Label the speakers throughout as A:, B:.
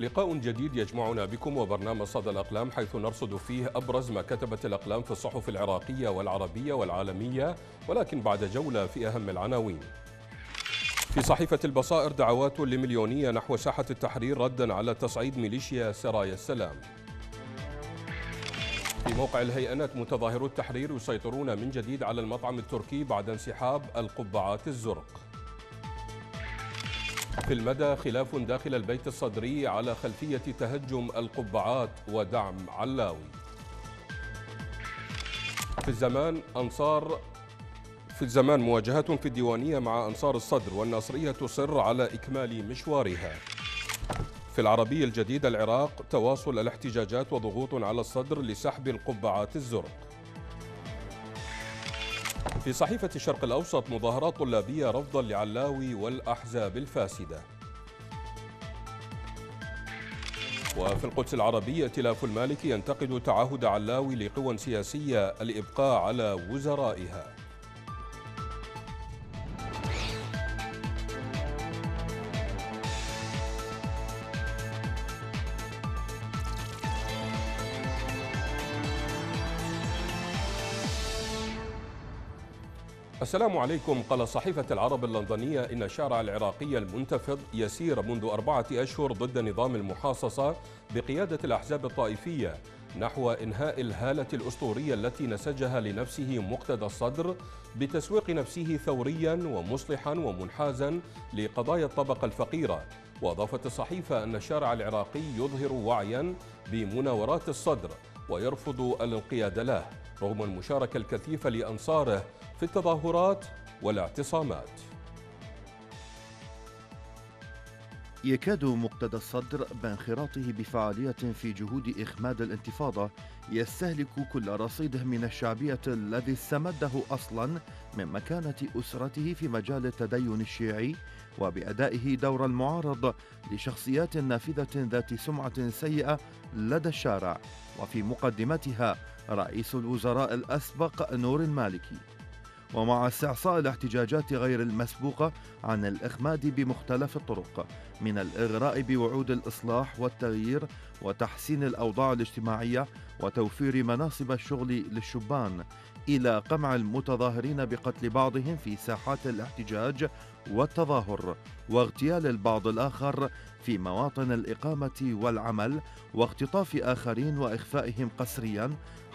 A: لقاء جديد يجمعنا بكم وبرنامج صدى الأقلام حيث نرصد فيه أبرز ما كتبت الأقلام في الصحف العراقية والعربية والعالمية ولكن بعد جولة في أهم العناوين. في صحيفة البصائر دعوات لمليونية نحو ساحة التحرير ردا على تصعيد ميليشيا سرايا السلام. في موقع الهيئنات متظاهرو التحرير يسيطرون من جديد على المطعم التركي بعد انسحاب القبعات الزرق. في المدى خلاف داخل البيت الصدري على خلفية تهجم القبعات ودعم علاوي. في الزمان أنصار في الزمان مواجهة في الديوانية مع أنصار الصدر والناصرية تصر على إكمال مشوارها. في العربية الجديدة العراق تواصل الاحتجاجات وضغوط على الصدر لسحب القبعات الزرق. في صحيفة الشرق الأوسط مظاهرات طلابية رفضا لعلاوي والأحزاب الفاسدة. وفي القدس العربية ائتلاف المالكي ينتقد تعهد علاوي لقوى سياسية الإبقاء على وزرائها. السلام عليكم قال صحيفة العرب اللندنية إن الشارع العراقي المنتفض يسير منذ أربعة أشهر ضد نظام المحاصصة بقيادة الأحزاب الطائفية نحو إنهاء الهالة الأسطورية التي نسجها لنفسه مقتدى الصدر بتسويق نفسه ثوريا ومصلحا ومنحازا لقضايا الطبقة الفقيرة. وأضافت الصحيفة أن الشارع العراقي يظهر وعيا بمناورات الصدر ويرفض الانقياد له. رغم المشاركة الكثيفة لأنصاره في التظاهرات والاعتصامات.
B: يكاد مقتدى الصدر بانخراطه بفعالية في جهود إخماد الانتفاضة يستهلك كل رصيده من الشعبية الذي استمده أصلا من مكانة أسرته في مجال التدين الشيعي وبأدائه دور المعارض لشخصيات نافذة ذات سمعة سيئة لدى الشارع وفي مقدمتها رئيس الوزراء الأسبق نور المالكي. ومع استعصاء الاحتجاجات غير المسبوقة عن الإخماد بمختلف الطرق من الإغراء بوعود الإصلاح والتغيير وتحسين الأوضاع الاجتماعية وتوفير مناصب الشغل للشبان إلى قمع المتظاهرين بقتل بعضهم في ساحات الاحتجاج والتظاهر واغتيال البعض الآخر في مواطن الإقامة والعمل واختطاف آخرين وإخفائهم قسريا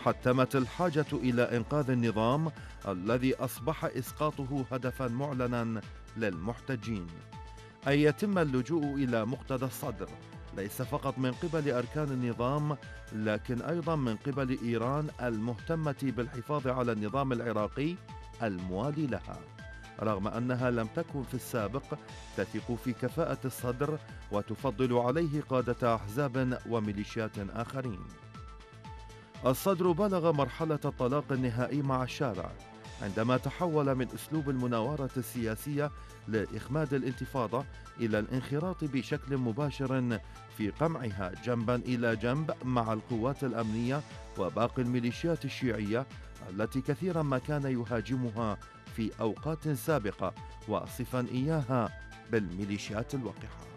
B: حتمت الحاجة إلى إنقاذ النظام الذي أصبح إسقاطه هدفا معلنا للمحتجين. أن يتم اللجوء إلى مقتدى الصدر ليس فقط من قبل أركان النظام لكن أيضا من قبل إيران المهتمة بالحفاظ على النظام العراقي الموالي لها. رغم أنها لم تكن في السابق تثق في كفاءة الصدر وتفضل عليه قادة أحزاب وميليشيات آخرين. الصدر بلغ مرحلة الطلاق النهائي مع الشارع عندما تحول من أسلوب المناورة السياسية لإخماد الانتفاضة إلى الانخراط بشكل مباشر في قمعها جنبا إلى جنب مع القوات الأمنية وباقي الميليشيات الشيعية التي كثيرا ما كان يهاجمها في أوقات سابقة واصفا إياها بالميليشيات الوقحة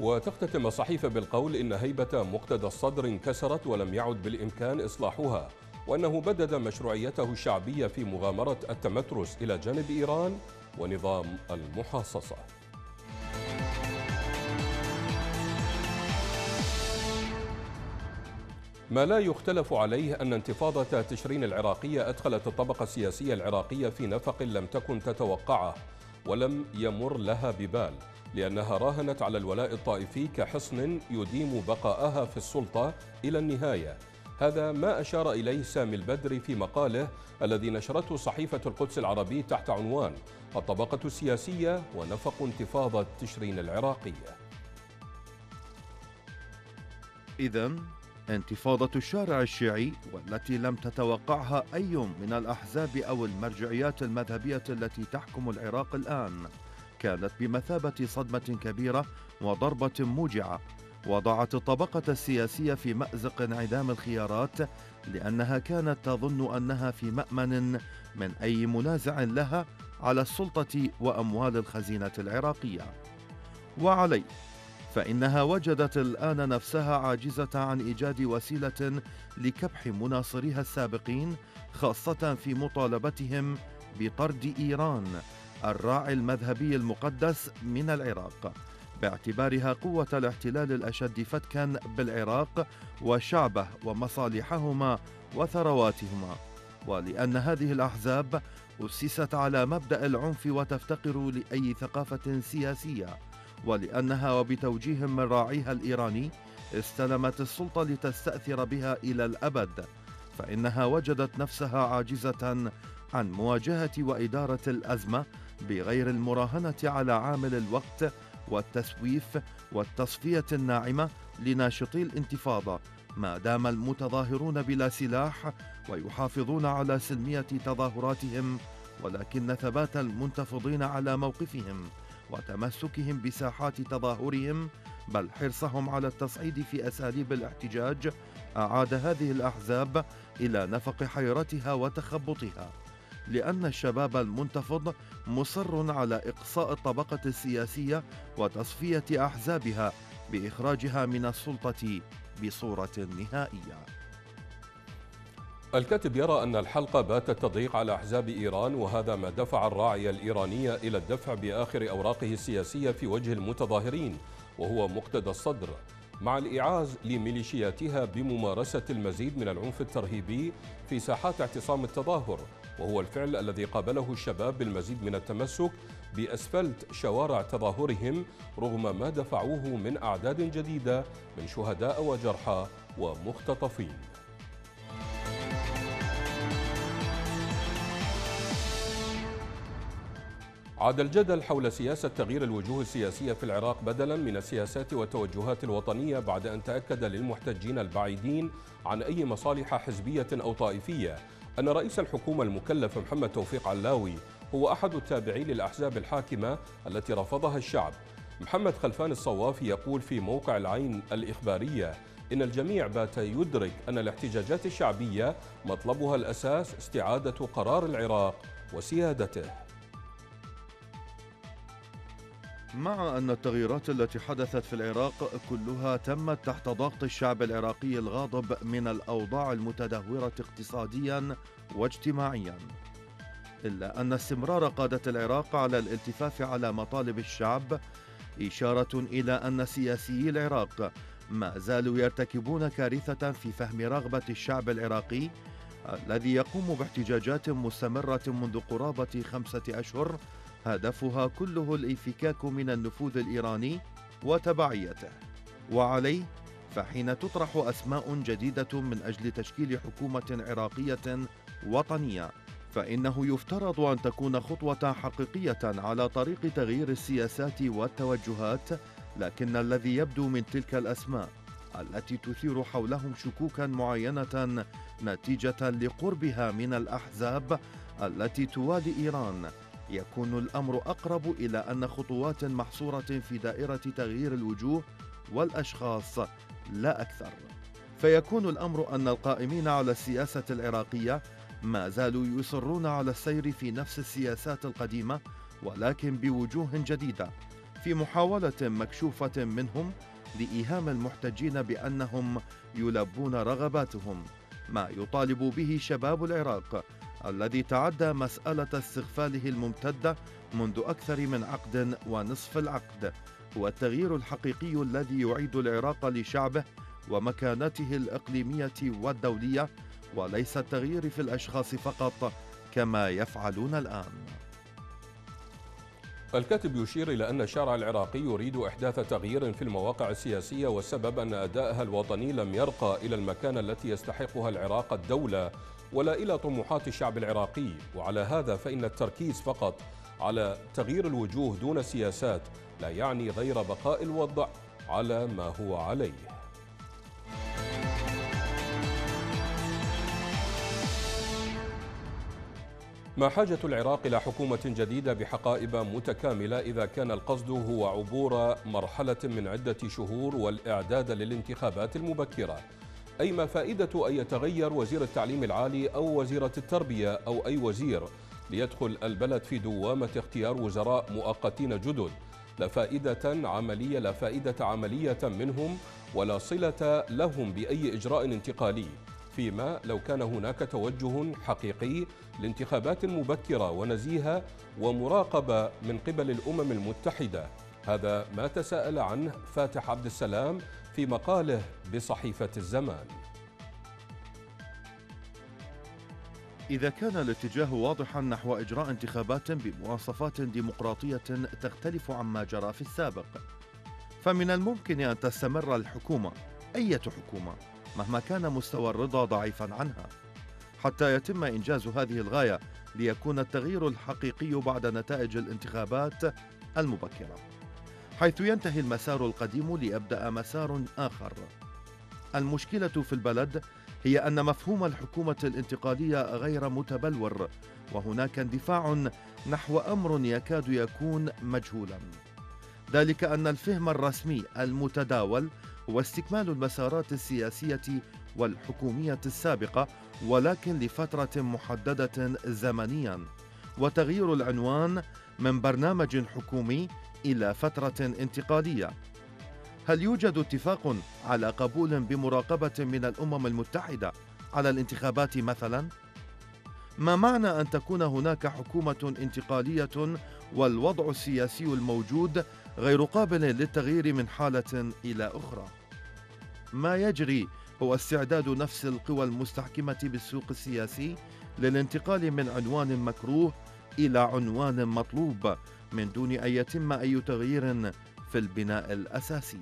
A: وتختتم الصحيفة بالقول إن هيبة مقتدى الصدر انكسرت ولم يعد بالإمكان إصلاحها وأنه بدد مشروعيته الشعبية في مغامرة التمترس إلى جانب إيران ونظام المحاصصة. ما لا يختلف عليه أن انتفاضة تشرين العراقية أدخلت الطبقة السياسية العراقية في نفق لم تكن تتوقعه ولم يمر لها ببال. لأنها راهنت على الولاء الطائفي كحصن يديم بقاءها في السلطة إلى النهاية. هذا ما أشار إليه سامي البدري في مقاله الذي نشرته صحيفة القدس العربي تحت عنوان الطبقة السياسية ونفق انتفاضة تشرين العراقية.
B: إذا انتفاضة الشارع الشيعي والتي لم تتوقعها أي من الأحزاب أو المرجعيات المذهبية التي تحكم العراق الآن كانت بمثابة صدمة كبيرة وضربة موجعة. وضعت الطبقة السياسية في مأزق انعدام الخيارات لأنها كانت تظن أنها في مأمن من أي منازع لها على السلطة وأموال الخزينة العراقية. وعليه فإنها وجدت الآن نفسها عاجزة عن إيجاد وسيلة لكبح مناصريها السابقين خاصة في مطالبتهم بطرد إيران. الراعي المذهبي المقدس من العراق. باعتبارها قوة الاحتلال الأشد فتكا بالعراق وشعبه ومصالحهما وثرواتهما. ولأن هذه الأحزاب أسست على مبدأ العنف وتفتقر لأي ثقافة سياسية. ولأنها وبتوجيه من راعيها الإيراني استلمت السلطة لتستأثر بها إلى الأبد. فإنها وجدت نفسها عاجزة عن مواجهة وإدارة الأزمة بغير المراهنة على عامل الوقت والتسويف والتصفية الناعمة لناشطي الانتفاضة. ما دام المتظاهرون بلا سلاح ويحافظون على سلمية تظاهراتهم ولكن ثبات المنتفضين على موقفهم وتمسكهم بساحات تظاهرهم بل حرصهم على التصعيد في أساليب الاحتجاج أعاد هذه الأحزاب إلى نفق حيرتها وتخبطها. لأن الشباب المنتفض مصر على إقصاء الطبقة السياسية وتصفية أحزابها بإخراجها من السلطة بصورة نهائية.
A: الكاتب يرى أن الحلقة باتت تضيق على أحزاب إيران وهذا ما دفع الراعي الإيراني إلى الدفع بآخر أوراقه السياسية في وجه المتظاهرين وهو مقتدى الصدر. مع الإعاز لميليشياتها بممارسة المزيد من العنف الترهيبي في ساحات اعتصام التظاهر وهو الفعل الذي قابله الشباب بالمزيد من التمسك بأسفلت شوارع تظاهرهم رغم ما دفعوه من أعداد جديدة من شهداء وجرحى ومختطفين. عاد الجدل حول سياسة تغيير الوجوه السياسية في العراق بدلا من السياسات والتوجهات الوطنية بعد أن تأكد للمحتجين البعيدين عن أي مصالح حزبية أو طائفية أن رئيس الحكومة المكلف محمد توفيق علاوي هو أحد التابعين للأحزاب الحاكمة التي رفضها الشعب. محمد خلفان الصوافي يقول في موقع العين الإخبارية إن الجميع بات يدرك أن الاحتجاجات الشعبية مطلبها الأساس استعادة قرار العراق وسيادته.
B: مع أن التغييرات التي حدثت في العراق كلها تمت تحت ضغط الشعب العراقي الغاضب من الأوضاع المتدهورة اقتصاديا واجتماعيا. إلا أن استمرار قادة العراق على الالتفاف على مطالب الشعب إشارة إلى أن سياسيي العراق ما زالوا يرتكبون كارثة في فهم رغبة الشعب العراقي الذي يقوم باحتجاجات مستمرة منذ قرابة خمسة أشهر هدفها كله الانفكاك من النفوذ الإيراني وتبعيته. وعليه فحين تطرح أسماء جديدة من أجل تشكيل حكومة عراقية وطنية فإنه يفترض أن تكون خطوة حقيقية على طريق تغيير السياسات والتوجهات لكن الذي يبدو من تلك الأسماء التي تثير حولهم شكوكا معينة نتيجة لقربها من الأحزاب التي توالي إيران يكون الأمر أقرب إلى أن خطوات محصورة في دائرة تغيير الوجوه والأشخاص لا أكثر. فيكون الأمر أن القائمين على السياسة العراقية ما زالوا يصرون على السير في نفس السياسات القديمة ولكن بوجوه جديدة في محاولة مكشوفة منهم لإيهام المحتجين بأنهم يلبون رغباتهم ما يطالب به شباب العراق الذي تعدى مسألة استغفاله الممتدة منذ أكثر من عقد ونصف العقد. هو التغيير الحقيقي الذي يعيد العراق لشعبه ومكانته الإقليمية والدولية وليس التغيير في الأشخاص فقط كما يفعلون الآن.
A: الكاتب يشير إلى أن الشارع العراقي يريد إحداث تغيير في المواقع السياسية والسبب أن أدائها الوطني لم يرقى إلى المكان التي يستحقها العراق الدولة. ولا إلى طموحات الشعب العراقي. وعلى هذا فإن التركيز فقط على تغيير الوجوه دون سياسات لا يعني غير بقاء الوضع على ما هو عليه. ما حاجة العراق إلى حكومة جديدة بحقائب متكاملة إذا كان القصد هو عبور مرحلة من عدة شهور والإعداد للانتخابات المبكرة. أي ما فائدة أن يتغير وزير التعليم العالي أو وزيرة التربية أو أي وزير. ليدخل البلد في دوامة اختيار وزراء مؤقتين جدد. لا فائدة عملية لا فائدة عملية منهم ولا صلة لهم بأي إجراء انتقالي. فيما لو كان هناك توجه حقيقي لانتخابات مبكرة ونزيهة ومراقبة من قبل الأمم المتحدة. هذا ما تساءل عنه فاتح عبد السلام في مقاله بصحيفة الزمان.
B: إذا كان الاتجاه واضحا نحو إجراء انتخابات بمواصفات ديمقراطية تختلف عما جرى في السابق فمن الممكن أن تستمر الحكومة أية حكومة مهما كان مستوى الرضا ضعيفا عنها حتى يتم إنجاز هذه الغاية ليكون التغيير الحقيقي بعد نتائج الانتخابات المبكرة. حيث ينتهي المسار القديم ليبدأ مسار آخر. المشكلة في البلد هي أن مفهوم الحكومة الانتقالية غير متبلور وهناك اندفاع نحو أمر يكاد يكون مجهولا. ذلك أن الفهم الرسمي المتداول هو استكمال المسارات السياسية والحكومية السابقة ولكن لفترة محددة زمنيا. وتغيير العنوان من برنامج حكومي إلى فترة انتقالية هل يوجد اتفاق على قبول بمراقبة من الأمم المتحدة على الانتخابات مثلا؟ ما معنى أن تكون هناك حكومة انتقالية والوضع السياسي الموجود غير قابل للتغيير من حالة إلى أخرى؟ ما يجري هو استعداد نفس القوى المستحكمة بالسوق السياسي للانتقال من عنوان مكروه إلى عنوان مطلوب من دون أن يتم أي تغيير في البناء الأساسي.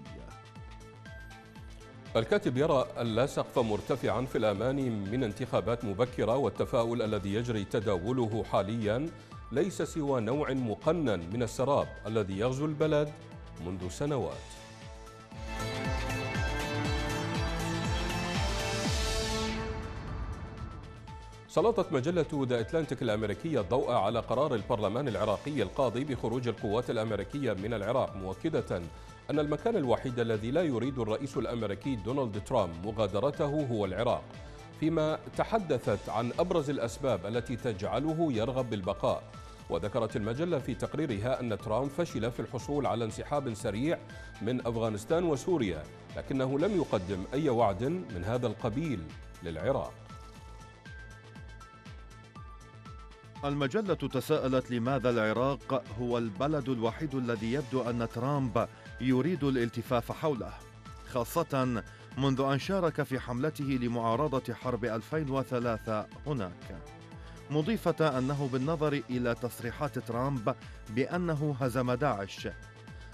A: الكاتب يرى لا سقف مرتفعا في الأمان من انتخابات مبكرة والتفاؤل الذي يجري تداوله حاليا ليس سوى نوع مقنن من السراب الذي يغزو البلد منذ سنوات. سلطت مجلة ذا أتلانتيك الأمريكية الضوء على قرار البرلمان العراقي القاضي بخروج القوات الأمريكية من العراق مؤكدة أن المكان الوحيد الذي لا يريد الرئيس الأمريكي دونالد ترامب مغادرته هو العراق. فيما تحدثت عن أبرز الأسباب التي تجعله يرغب بالبقاء وذكرت المجلة في تقريرها أن ترامب فشل في الحصول على انسحاب سريع من أفغانستان وسوريا لكنه لم يقدم أي وعد من هذا القبيل للعراق.
B: المجلة تساءلت لماذا العراق هو البلد الوحيد الذي يبدو أن ترامب يريد الالتفاف حوله خاصة منذ أن شارك في حملته لمعارضة حرب 2003 هناك. مضيفة أنه بالنظر إلى تصريحات ترامب بأنه هزم داعش.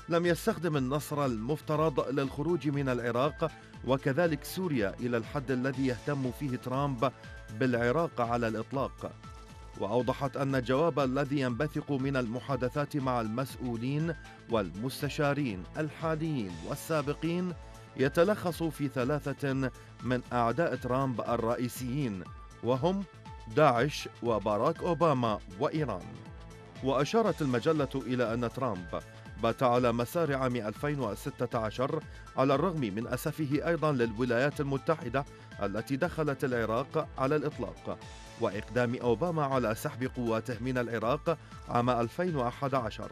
B: لم يستخدم النصر المفترض للخروج من العراق وكذلك سوريا إلى الحد الذي يهتم فيه ترامب بالعراق على الإطلاق. وأوضحت أن الجواب الذي ينبثق من المحادثات مع المسؤولين والمستشارين الحاليين والسابقين يتلخص في ثلاثة من أعداء ترامب الرئيسيين وهم داعش وباراك أوباما وإيران. وأشارت المجلة إلى أن ترامب بات على مسار عام 2016 على الرغم من أسفه أيضا للولايات المتحدة التي دخلت العراق على الإطلاق. وإقدام أوباما على سحب قواته من العراق عام 2011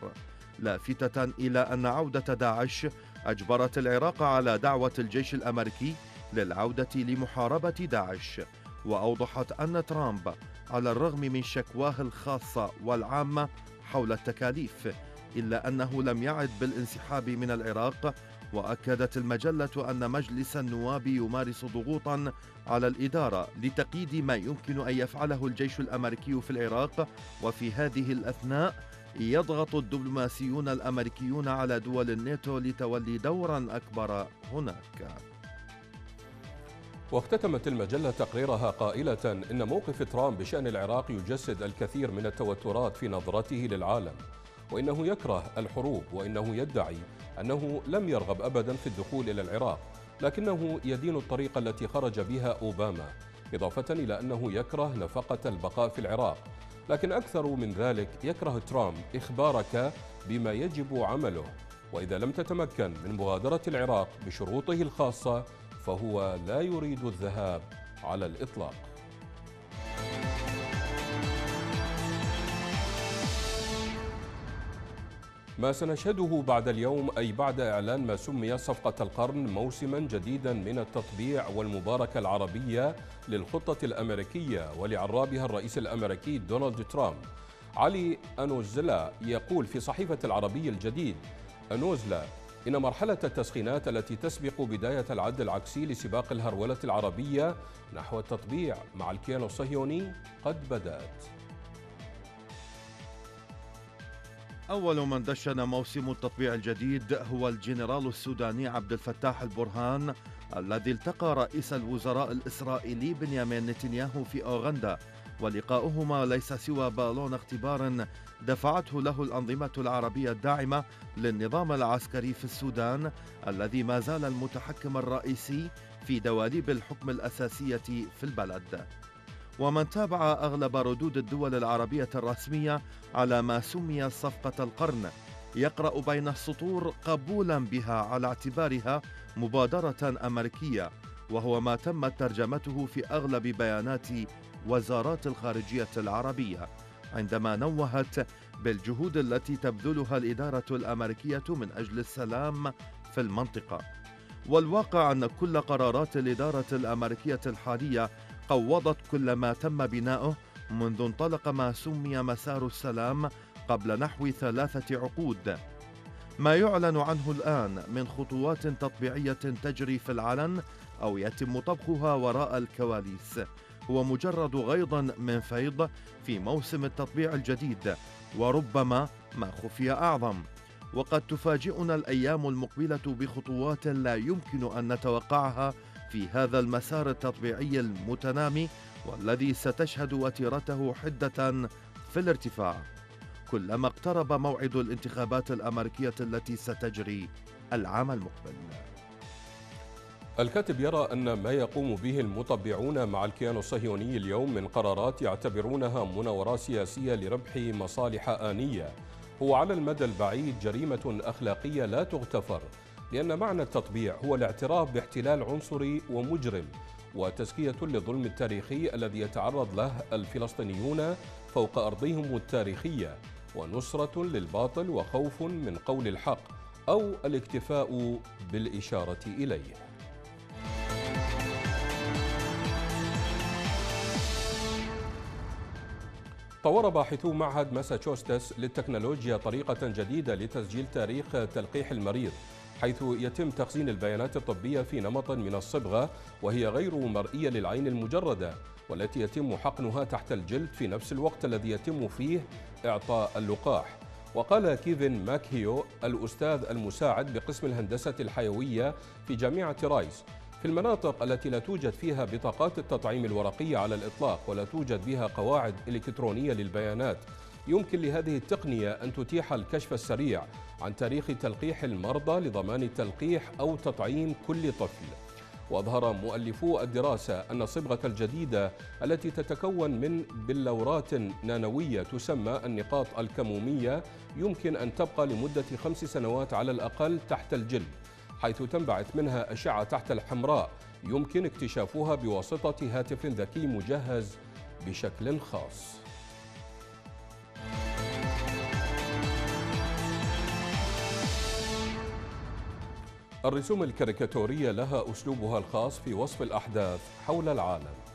B: لافتة إلى أن عودة داعش أجبرت العراق على دعوة الجيش الأمريكي للعودة لمحاربة داعش. وأوضحت أن ترامب على الرغم من شكواه الخاصة والعامة حول التكاليف إلا أنه لم يعد بالانسحاب من العراق وأكدت المجلة أن مجلس النواب يمارس ضغوطا على الإدارة لتقييد ما يمكن أن يفعله الجيش الأمريكي في العراق. وفي هذه الأثناء يضغط الدبلوماسيون الأمريكيون على دول الناتو لتولي دورا أكبر هناك.
A: واختتمت المجلة تقريرها قائلة إن موقف ترامب بشأن العراق يجسد الكثير من التوترات في نظرته للعالم. وإنه يكره الحروب وإنه يدعي أنه لم يرغب أبدا في الدخول إلى العراق لكنه يدين الطريقة التي خرج بها أوباما إضافة إلى أنه يكره نفقة البقاء في العراق. لكن أكثر من ذلك يكره ترامب إخبارك بما يجب عمله وإذا لم تتمكن من مغادرة العراق بشروطه الخاصة فهو لا يريد الذهاب على الإطلاق. ما سنشهده بعد اليوم أي بعد إعلان ما سمي صفقة القرن موسما جديدا من التطبيع والمباركة العربية للخطة الأمريكية ولعرابها الرئيس الأمريكي دونالد ترامب. علي أنوزلا يقول في صحيفة العربي الجديد أنوزلا إن مرحلة التسخينات التي تسبق بداية العد العكسي لسباق الهرولة العربية نحو التطبيع مع الكيان الصهيوني قد بدأت.
B: أول من دشن موسم التطبيع الجديد هو الجنرال السوداني عبد الفتاح البرهان الذي التقى رئيس الوزراء الإسرائيلي بنيامين نتنياهو في أوغندا. ولقاؤهما ليس سوى بالون اختبار دفعته له الأنظمة العربية الداعمة للنظام العسكري في السودان الذي ما زال المتحكم الرئيسي في دواليب الحكم الأساسية في البلد. ومن تابع أغلب ردود الدول العربية الرسمية على ما سمي صفقة القرن. يقرأ بين السطور قبولا بها على اعتبارها مبادرة أمريكية وهو ما تمت ترجمته في أغلب بيانات وزارات الخارجية العربية. عندما نوهت بالجهود التي تبذلها الإدارة الأمريكية من أجل السلام في المنطقة. والواقع أن كل قرارات الإدارة الأمريكية الحالية قوضت كل ما تم بناؤه منذ انطلق ما سمي مسار السلام قبل نحو ثلاثة عقود. ما يعلن عنه الآن من خطوات تطبيعية تجري في العلن أو يتم طبخها وراء الكواليس. هو مجرد غيض من فيض في موسم التطبيع الجديد وربما ما خفي أعظم. وقد تفاجئنا الأيام المقبلة بخطوات لا يمكن أن نتوقعها في هذا المسار التطبيعي المتنامي والذي ستشهد وتيرته حدة في الارتفاع. كلما اقترب موعد الانتخابات الأمريكية التي ستجري العام المقبل.
A: الكاتب يرى أن ما يقوم به المطبعون مع الكيان الصهيوني اليوم من قرارات يعتبرونها مناورات سياسية لربح مصالح آنية. هو على المدى البعيد جريمة أخلاقية لا تغتفر. لأن معنى التطبيع هو الاعتراف باحتلال عنصري ومجرم وتزكية للظلم التاريخي الذي يتعرض له الفلسطينيون فوق أرضهم التاريخية ونصرة للباطل وخوف من قول الحق أو الاكتفاء بالإشارة إليه. طور باحثو معهد ماساتشوستس للتكنولوجيا طريقة جديدة لتسجيل تاريخ تلقيح المريض. حيث يتم تخزين البيانات الطبية في نمط من الصبغة وهي غير مرئية للعين المجردة والتي يتم حقنها تحت الجلد في نفس الوقت الذي يتم فيه إعطاء اللقاح. وقال كيفن ماكهيو الأستاذ المساعد بقسم الهندسة الحيوية في جامعة رايس في المناطق التي لا توجد فيها بطاقات التطعيم الورقية على الإطلاق ولا توجد بها قواعد إلكترونية للبيانات. يمكن لهذه التقنية أن تتيح الكشف السريع عن تاريخ تلقيح المرضى لضمان تلقيح أو تطعيم كل طفل. وأظهر مؤلفو الدراسة أن الصبغة الجديدة التي تتكون من بلورات نانوية تسمى النقاط الكمومية يمكن أن تبقى لمدة خمس سنوات على الأقل تحت الجلد حيث تنبعث منها أشعة تحت الحمراء يمكن اكتشافها بواسطة هاتف ذكي مجهز بشكل خاص. الرسوم الكاريكاتورية لها أسلوبها الخاص في وصف الأحداث حول العالم.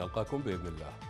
A: نلقاكم بإذن الله.